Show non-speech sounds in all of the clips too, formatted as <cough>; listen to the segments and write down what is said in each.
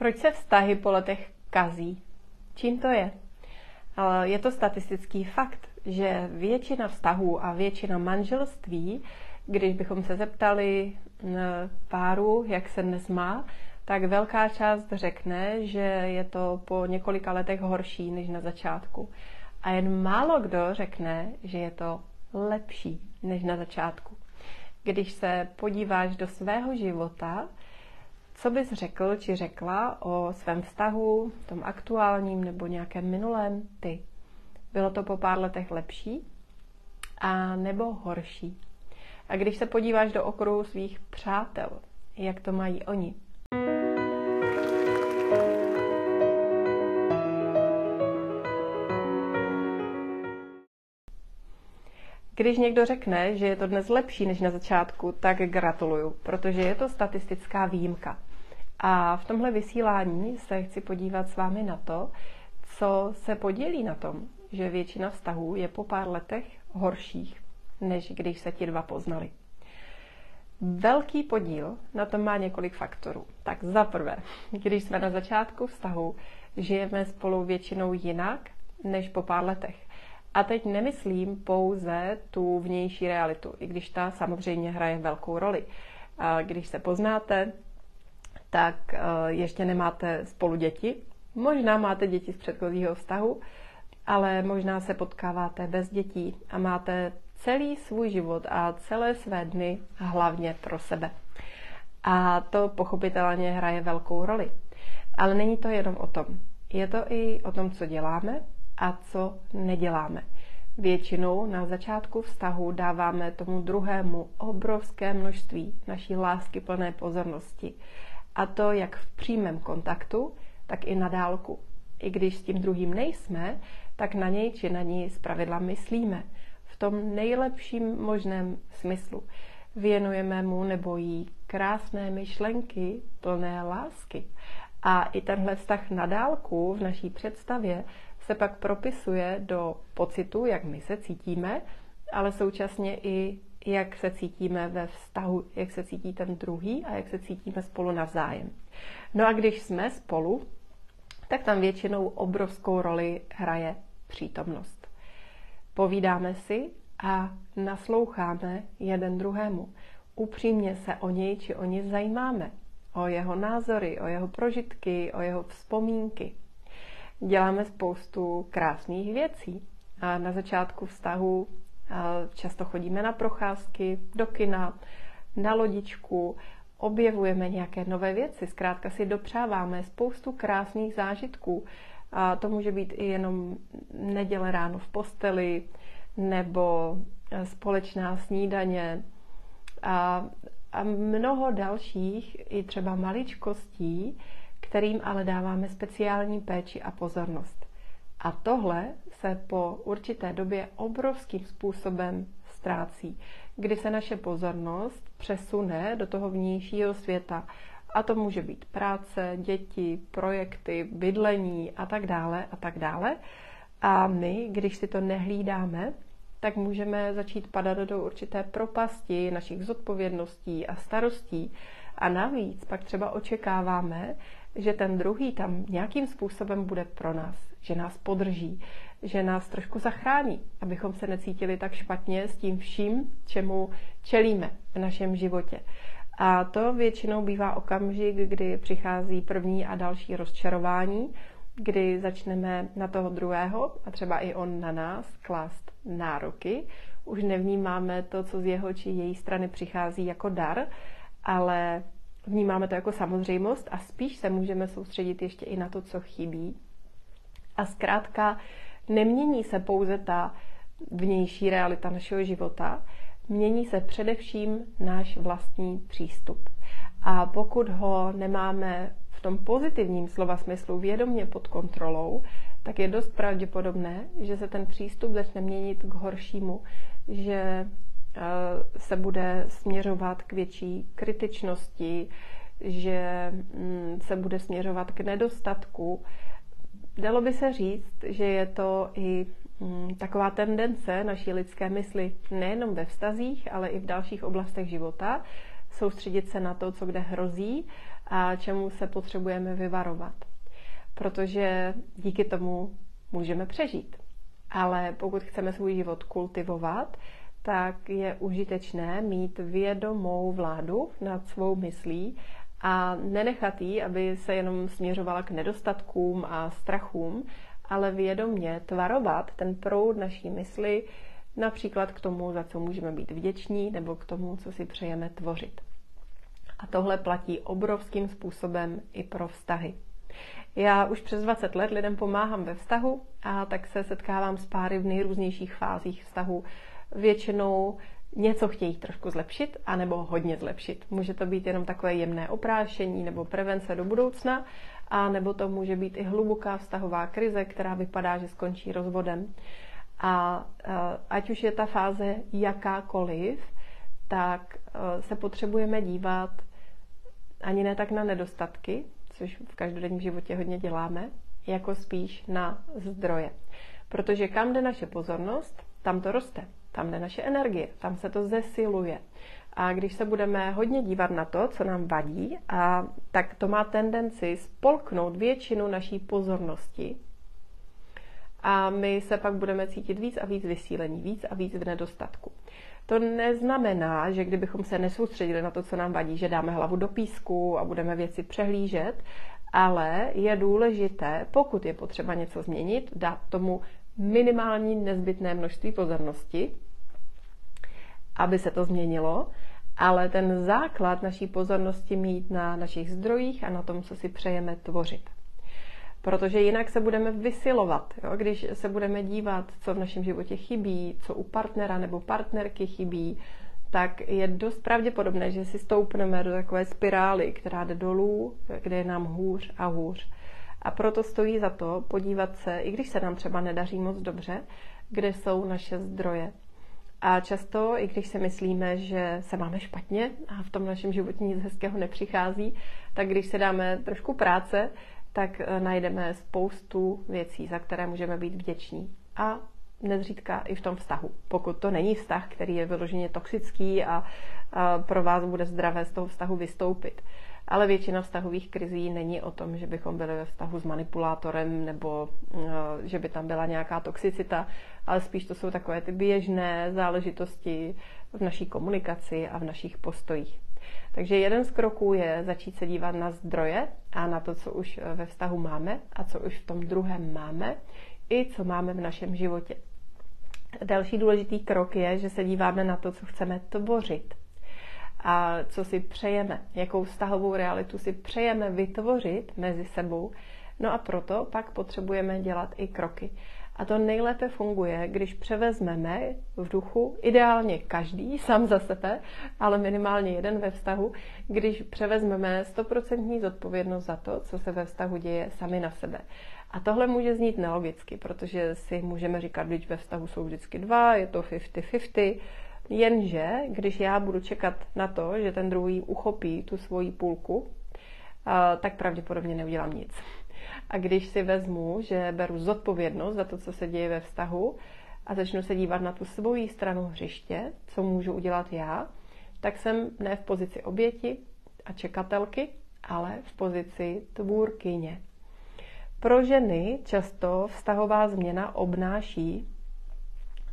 Proč se vztahy po letech kazí? Čím to je? Je to statistický fakt, že většina vztahů a většina manželství, když bychom se zeptali páru, jak se dnes má, tak velká část řekne, že je to po několika letech horší než na začátku. A jen málo kdo řekne, že je to lepší než na začátku. Když se podíváš do svého života, co bys řekl či řekla o svém vztahu, tom aktuálním nebo nějakém minulém ty? Bylo to po pár letech lepší a nebo horší? A když se podíváš do okruhu svých přátel, jak to mají oni? Když někdo řekne, že je to dnes lepší než na začátku, tak gratuluju, protože je to statistická výjimka. A v tomhle vysílání se chci podívat s vámi na to, co se podělí na tom, že většina vztahů je po pár letech horších, než když se ti dva poznali. Velký podíl na tom má několik faktorů. Tak za prvé, když jsme na začátku vztahu, žijeme spolu většinou jinak než po pár letech. A teď nemyslím pouze tu vnější realitu, i když ta samozřejmě hraje velkou roli. Když se poznáte, tak eh, ještě nemáte spolu děti. Možná máte děti z předchozího vztahu, ale možná se potkáváte bez dětí a máte celý svůj život a celé své dny hlavně pro sebe. A to pochopitelně hraje velkou roli. Ale není to jenom o tom. Je to i o tom, co děláme a co neděláme. Většinou na začátku vztahu dáváme tomu druhému obrovské množství naší lásky plné pozornosti. A to jak v přímém kontaktu, tak i na dálku. I když s tím druhým nejsme, tak na něj či na ní zpravidla myslíme. V tom nejlepším možném smyslu. Věnujeme mu nebo jí krásné myšlenky plné lásky. A i tenhle vztah na dálku v naší představě se pak propisuje do pocitu, jak my se cítíme, ale současně i jak se cítíme ve vztahu, jak se cítí ten druhý a jak se cítíme spolu navzájem. No a když jsme spolu, tak tam většinou obrovskou roli hraje přítomnost. Povídáme si a nasloucháme jeden druhému. Upřímně se o něj či o ní zajímáme. O jeho názory, o jeho prožitky, o jeho vzpomínky. Děláme spoustu krásných věcí. A na začátku vztahu často chodíme na procházky, do kina, na lodičku, objevujeme nějaké nové věci, zkrátka si dopřáváme spoustu krásných zážitků. A to může být i jenom neděle ráno v posteli, nebo e, společná snídaně a, a mnoho dalších, i třeba maličkostí, kterým ale dáváme speciální péči a pozornost. A tohle se po určité době obrovským způsobem ztrácí, kdy se naše pozornost přesune do toho vnějšího světa. A to může být práce, děti, projekty, bydlení a tak dále a tak dále. A my, když si to nehlídáme, tak můžeme začít padat do určité propasti našich zodpovědností a starostí. A navíc pak třeba očekáváme, že ten druhý tam nějakým způsobem bude pro nás, že nás podrží, že nás trošku zachrání, abychom se necítili tak špatně s tím vším, čemu čelíme v našem životě. A to většinou bývá okamžik, kdy přichází první a další rozčarování, kdy začneme na toho druhého a třeba i on na nás klást nároky. Už nevnímáme to, co z jeho či její strany přichází jako dar, ale vnímáme to jako samozřejmost a spíš se můžeme soustředit ještě i na to, co chybí. A zkrátka nemění se pouze ta vnější realita našeho života, mění se především náš vlastní přístup. A pokud ho nemáme v tom pozitivním slova smyslu vědomě pod kontrolou, tak je dost pravděpodobné, že se ten přístup začne měnit k horšímu, že se bude směřovat k větší kritičnosti, že mm, se bude směřovat k nedostatku. Dalo by se říct, že je to i mm, taková tendence naší lidské mysli nejenom ve vztazích, ale i v dalších oblastech života, soustředit se na to, co kde hrozí a čemu se potřebujeme vyvarovat. Protože díky tomu můžeme přežít. Ale pokud chceme svůj život kultivovat, tak je užitečné mít vědomou vládu nad svou myslí a nenechat jí, aby se jenom směřovala k nedostatkům a strachům, ale vědomně tvarovat ten proud naší mysli například k tomu, za co můžeme být vděční, nebo k tomu, co si přejeme tvořit. A tohle platí obrovským způsobem i pro vztahy. Já už přes 20 let lidem pomáhám ve vztahu a tak se setkávám s páry v nejrůznějších fázích vztahu. Většinou něco chtějí trošku zlepšit, anebo hodně zlepšit. Může to být jenom takové jemné oprášení nebo prevence do budoucna, a nebo to může být i hluboká vztahová krize, která vypadá, že skončí rozvodem. A ať už je ta fáze jakákoliv, tak se potřebujeme dívat ani ne tak na nedostatky, což v každodenním životě hodně děláme, jako spíš na zdroje. Protože kam jde naše pozornost, tam to roste. Tam jde naše energie, tam se to zesiluje. A když se budeme hodně dívat na to, co nám vadí, a, tak to má tendenci spolknout většinu naší pozornosti. A my se pak budeme cítit víc a víc vysílení, víc a víc v nedostatku. To neznamená, že kdybychom se nesoustředili na to, co nám vadí, že dáme hlavu do písku a budeme věci přehlížet, ale je důležité, pokud je potřeba něco změnit, dát tomu minimální nezbytné množství pozornosti, aby se to změnilo, ale ten základ naší pozornosti mít na našich zdrojích a na tom, co si přejeme tvořit. Protože jinak se budeme vysilovat. Jo? Když se budeme dívat, co v našem životě chybí, co u partnera nebo partnerky chybí, tak je dost pravděpodobné, že si stoupneme do takové spirály, která jde dolů, kde je nám hůř a hůř. A proto stojí za to podívat se, i když se nám třeba nedaří moc dobře, kde jsou naše zdroje. A často, i když si myslíme, že se máme špatně a v tom našem životě nic hezkého nepřichází, tak když se dáme trošku práce, tak eh, najdeme spoustu věcí, za které můžeme být vděční. A nezřídka i v tom vztahu. Pokud to není vztah, který je vyloženě toxický a, a pro vás bude zdravé z toho vztahu vystoupit. Ale většina vztahových krizí není o tom, že bychom byli ve vztahu s manipulátorem nebo uh, že by tam byla nějaká toxicita, ale spíš to jsou takové ty běžné záležitosti v naší komunikaci a v našich postojích. Takže jeden z kroků je začít se dívat na zdroje a na to, co už ve vztahu máme a co už v tom druhém máme, i co máme v našem životě. Další důležitý krok je, že se díváme na to, co chceme tvořit a co si přejeme, jakou vztahovou realitu si přejeme vytvořit mezi sebou. No a proto pak potřebujeme dělat i kroky. A to nejlépe funguje, když převezmeme v duchu, ideálně každý, sám za sebe, ale minimálně jeden ve vztahu, když převezmeme 100% zodpovědnost za to, co se ve vztahu děje sami na sebe. A tohle může znít nelogicky, protože si můžeme říkat, že ve vztahu jsou vždycky dva, je to 50-50, jenže když já budu čekat na to, že ten druhý uchopí tu svoji půlku, tak pravděpodobně neudělám nic. A když si vezmu, že beru zodpovědnost za to, co se děje ve vztahu a začnu se dívat na tu svoji stranu hřiště, co můžu udělat já, tak jsem ne v pozici oběti a čekatelky, ale v pozici tvůrkyně. Pro ženy často vztahová změna obnáší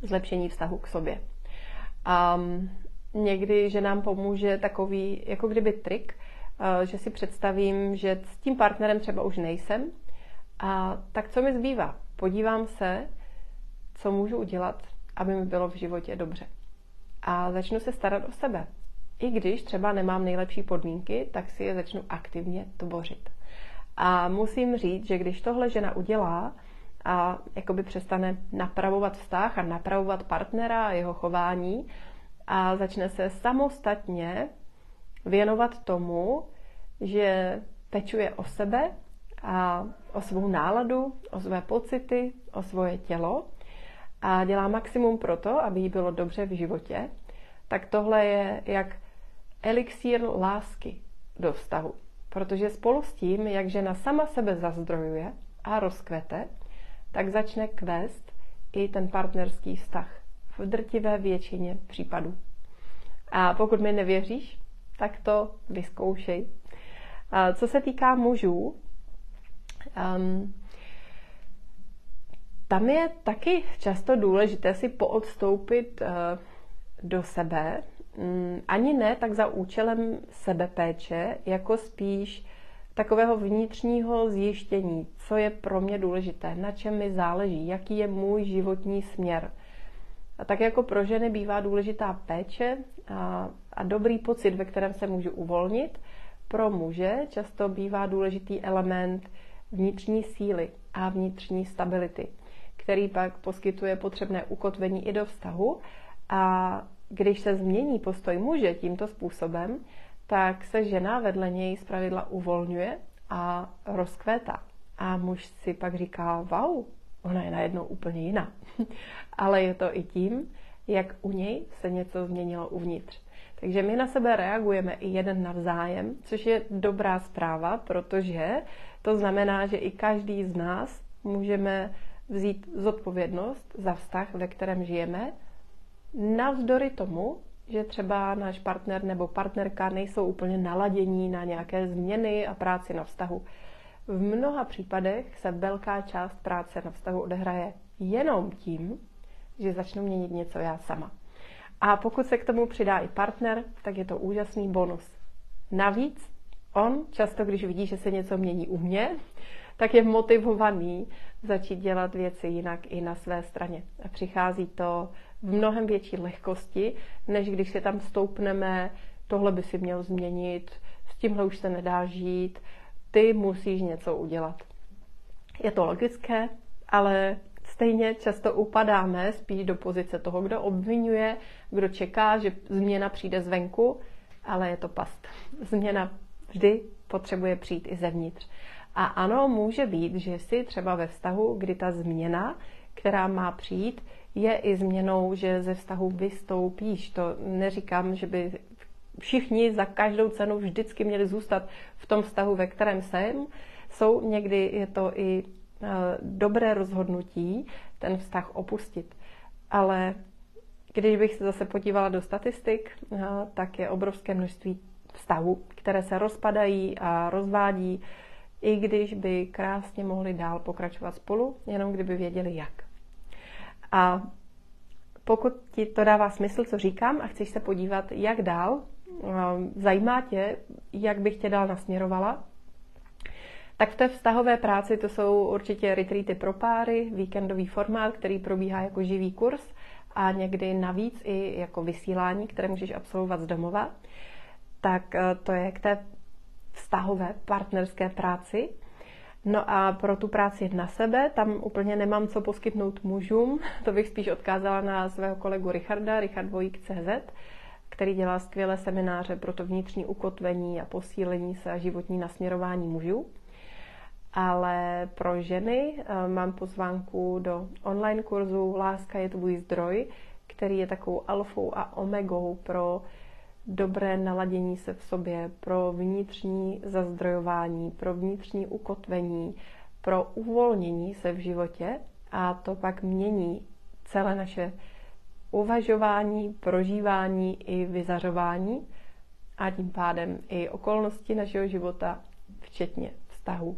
zlepšení vztahu k sobě. A někdy, že nám pomůže takový, jako kdyby trik, eh, že si představím, že s tím partnerem třeba už nejsem, a tak co mi zbývá? Podívám se, co můžu udělat, aby mi bylo v životě dobře. A začnu se starat o sebe. I když třeba nemám nejlepší podmínky, tak si je začnu aktivně tvořit. A musím říct, že když tohle žena udělá a jakoby přestane napravovat vztah a napravovat partnera a jeho chování a začne se samostatně věnovat tomu, že pečuje o sebe a o svou náladu, o své pocity, o svoje tělo a dělá maximum pro to, aby jí bylo dobře v životě, tak tohle je jak elixír lásky do vztahu. Protože spolu s tím, jak žena sama sebe zazdrojuje a rozkvete, tak začne kvést i ten partnerský vztah v drtivé většině případů. A pokud mi nevěříš, tak to vyzkoušej. Co se týká mužů, um, tam je taky často důležité si poodstoupit uh, do sebe, ani ne tak za účelem sebepéče, jako spíš takového vnitřního zjištění, co je pro mě důležité, na čem mi záleží, jaký je můj životní směr. A tak jako pro ženy bývá důležitá péče a, a dobrý pocit, ve kterém se můžu uvolnit, pro muže často bývá důležitý element vnitřní síly a vnitřní stability, který pak poskytuje potřebné ukotvení i do vztahu. A když se změní postoj muže tímto způsobem, tak se žena vedle něj zpravidla uvolňuje a rozkvétá. A muž si pak říká, wow, ona je najednou úplně jiná. <laughs> Ale je to i tím, jak u něj se něco změnilo uvnitř. Takže my na sebe reagujeme i jeden navzájem, což je dobrá zpráva, protože to znamená, že i každý z nás můžeme vzít zodpovědnost za vztah, ve kterém žijeme, navzdory tomu, že třeba náš partner nebo partnerka nejsou úplně naladění na nějaké změny a práci na vztahu. V mnoha případech se velká část práce na vztahu odehraje jenom tím, že začnu měnit něco já sama. A pokud se k tomu přidá i partner, tak je to úžasný bonus. Navíc on často, když vidí, že se něco mění u mě, tak je motivovaný začít dělat věci jinak i na své straně. A přichází to v mnohem větší lehkosti, než když se tam stoupneme, tohle by si měl změnit, s tímhle už se nedá žít, ty musíš něco udělat. Je to logické, ale stejně často upadáme spíš do pozice toho, kdo obvinuje, kdo čeká, že změna přijde zvenku, ale je to past. Změna vždy potřebuje přijít i zevnitř. A ano, může být, že si třeba ve vztahu, kdy ta změna, která má přijít, je i změnou, že ze vztahu vystoupíš. To neříkám, že by všichni za každou cenu vždycky měli zůstat v tom vztahu, ve kterém jsem. Jsou někdy je to i eh, dobré rozhodnutí ten vztah opustit. Ale když bych se zase podívala do statistik, eh, tak je obrovské množství vztahů, které se rozpadají a rozvádí, i když by krásně mohli dál pokračovat spolu, jenom kdyby věděli jak. A pokud ti to dává smysl, co říkám, a chceš se podívat, jak dál, eh, zajímá tě, jak bych tě dál nasměrovala, tak v té vztahové práci to jsou určitě retreaty pro páry, víkendový formát, který probíhá jako živý kurz a někdy navíc i jako vysílání, které můžeš absolvovat z domova. Tak eh, to je k té vztahové partnerské práci. No a pro tu práci na sebe, tam úplně nemám co poskytnout mužům, <laughs> to bych spíš odkázala na svého kolegu Richarda, richardvojík.cz, který dělá skvělé semináře pro to vnitřní ukotvení a posílení se a životní nasměrování mužů. Ale pro ženy eh, mám pozvánku do online kurzu Láska je tvůj zdroj, který je takovou alfou a omegou pro dobré naladění se v sobě, pro vnitřní zazdrojování, pro vnitřní ukotvení, pro uvolnění se v životě. A to pak mění celé naše uvažování, prožívání i vyzařování a tím pádem i okolnosti našeho života, včetně vztahu